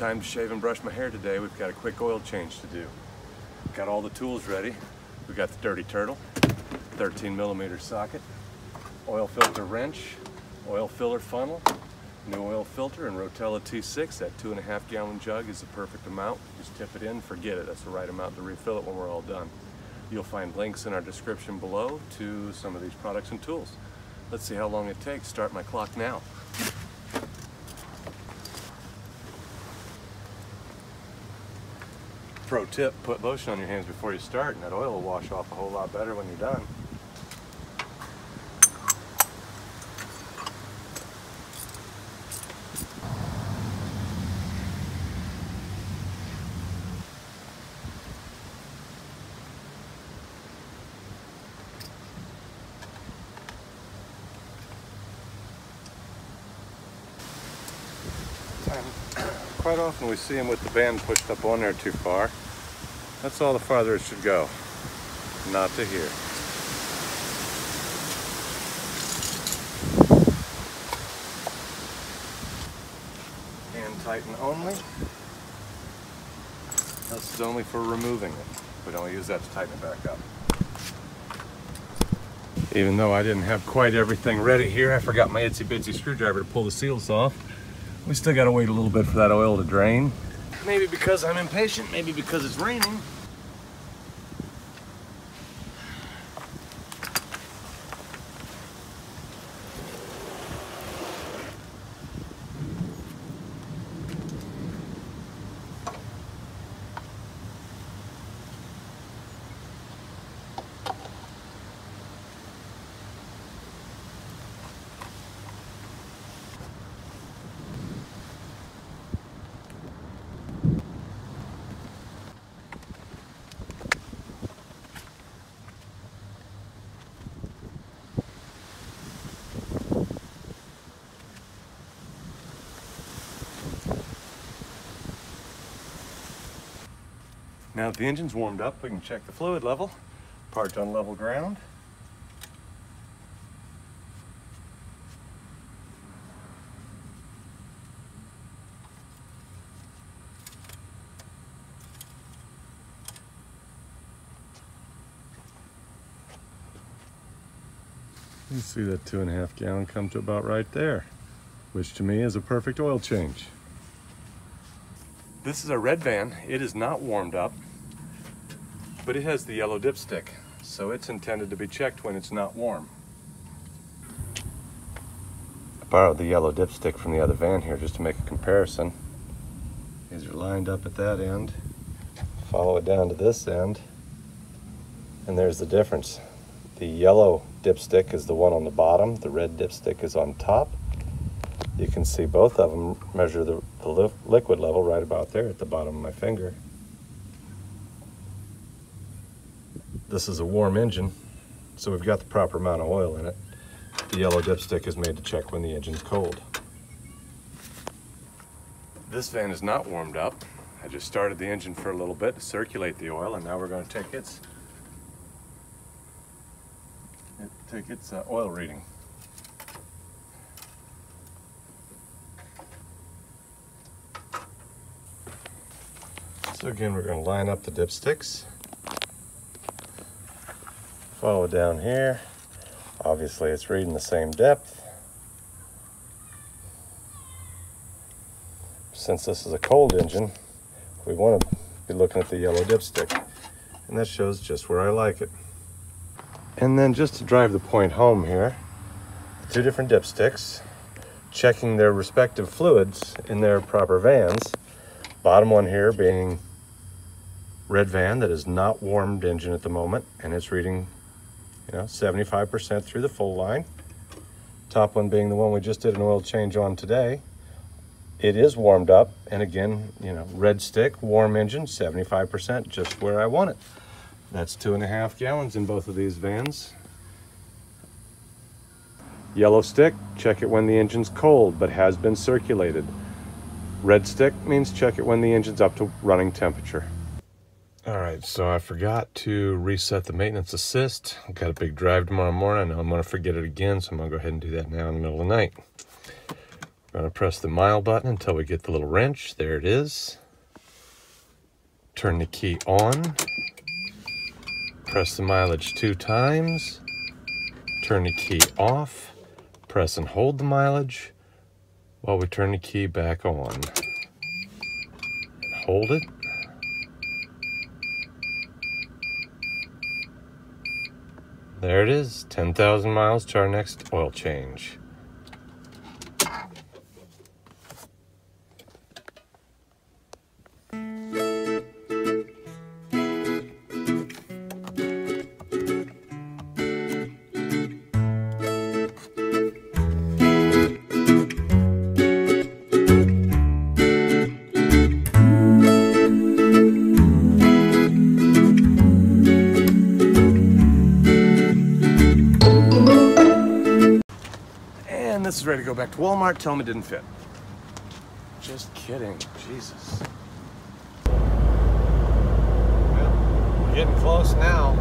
time to shave and brush my hair today. We've got a quick oil change to do. Got all the tools ready. We've got the Dirty Turtle, 13 millimeter socket, oil filter wrench, oil filler funnel, new oil filter, and Rotella T6. That two and a half gallon jug is the perfect amount. Just tip it in, forget it. That's the right amount to refill it when we're all done. You'll find links in our description below to some of these products and tools. Let's see how long it takes. Start my clock now. Pro tip, put lotion on your hands before you start and that oil will wash off a whole lot better when you're done. quite often we see them with the band pushed up on there too far. That's all the farther it should go, not to here. Hand tighten only. This is only for removing it. We don't use that to tighten it back up. Even though I didn't have quite everything ready here, I forgot my itsy bitsy screwdriver to pull the seals off. We still gotta wait a little bit for that oil to drain. Maybe because I'm impatient, maybe because it's raining. Now that the engine's warmed up, we can check the fluid level. Parked on level ground. You see that two and a half gallon come to about right there, which to me is a perfect oil change. This is a red van. It is not warmed up, but it has the yellow dipstick, so it's intended to be checked when it's not warm. I borrowed the yellow dipstick from the other van here just to make a comparison. These are lined up at that end. Follow it down to this end, and there's the difference. The yellow dipstick is the one on the bottom, the red dipstick is on top. You can see both of them measure the, the li liquid level right about there at the bottom of my finger. This is a warm engine, so we've got the proper amount of oil in it. The yellow dipstick is made to check when the engine's cold. This van is not warmed up. I just started the engine for a little bit to circulate the oil, and now we're going to take its take its uh, oil reading. So again, we're going to line up the dipsticks. Follow down here. Obviously, it's reading the same depth. Since this is a cold engine, we want to be looking at the yellow dipstick. And that shows just where I like it. And then just to drive the point home here, two different dipsticks, checking their respective fluids in their proper vans. Bottom one here being red van that is not warmed engine at the moment and it's reading you know 75% through the full line. Top one being the one we just did an oil change on today. It is warmed up and again you know red stick warm engine 75% just where I want it. That's two and a half gallons in both of these vans. Yellow stick check it when the engine's cold but has been circulated. Red stick means check it when the engine's up to running temperature all right, so I forgot to reset the maintenance assist. I've got a big drive tomorrow morning. I know I'm going to forget it again, so I'm going to go ahead and do that now in the middle of the night. We're going to press the mile button until we get the little wrench. There it is. Turn the key on. Press the mileage two times. Turn the key off. Press and hold the mileage while we turn the key back on. Hold it. There it is, 10,000 miles to our next oil change. Ready to go back to Walmart. Tell them it didn't fit. Just kidding. Jesus. Well, we're getting close now.